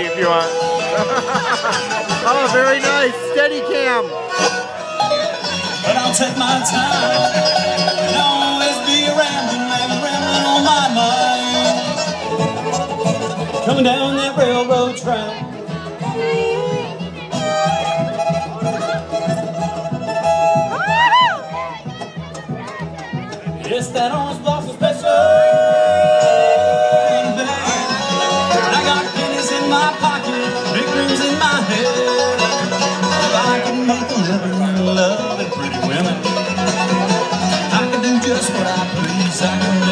it if you want. Oh, very nice. Steady cam. But I'll take my time and always be rambling, rambling on my mind. Coming down that railroad just what I please. I can